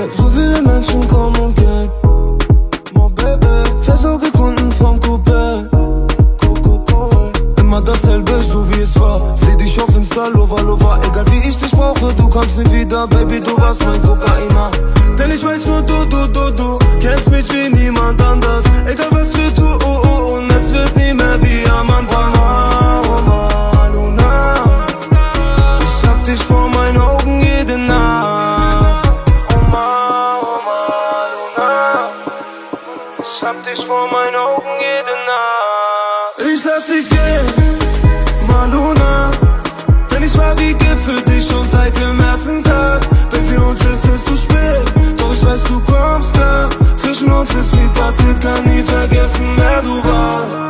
Êtes-vous vu les mêmes comme mon game Mon bébé, fais au Insta, Lova, Lova. Egal wie ich dich brauche, du kommst nie wieder, Baby, du warst mein Kokaina. Denn ich weiß nur du, du, du, du kennst mich wie niemand anders. Egal was wir tun, oh, oh, und es wird nie mehr wie am Anfang. Oh, oh, Luna. Ich hab dich vor meinen Augen jede Nacht. Oh, ma, oh, ma, Luna. Ich hab dich vor meinen Augen jede Nacht. Ich lass dich gehen, kommst klar. Zwischen uns ist viel passiert, kann nie vergessen, wer du warst.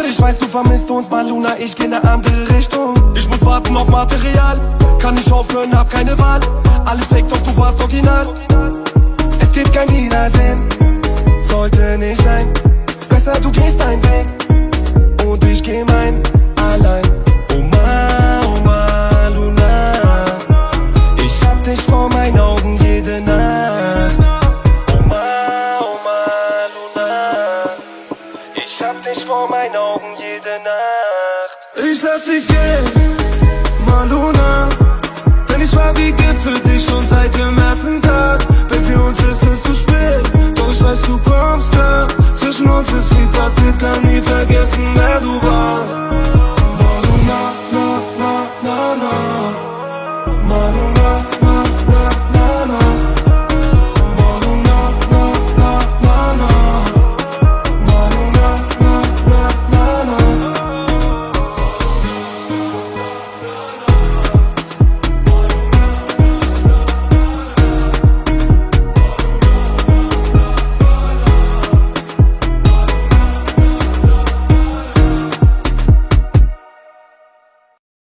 Ne ich weiß, du vermisst uns. Maluna, ich geh ne andere Richtung. Ich muss warten auf Material. Kann nicht aufhören, hab keine Wahl. Alles fake, doch du warst original. Es gibt kein Wiedersehen. Sollte nicht sein. Besser, du gehst deinen Weg. Und ich geh mein allein. Oh ma, oh ma, Luna. Ich hab dich vor meinen Augen jede Nacht. Oh ma, oh ma, Luna. Ich hab dich vor meinen Augen jede Nacht. Ich lass dich gehen, ночи свита, света ни веќе снедува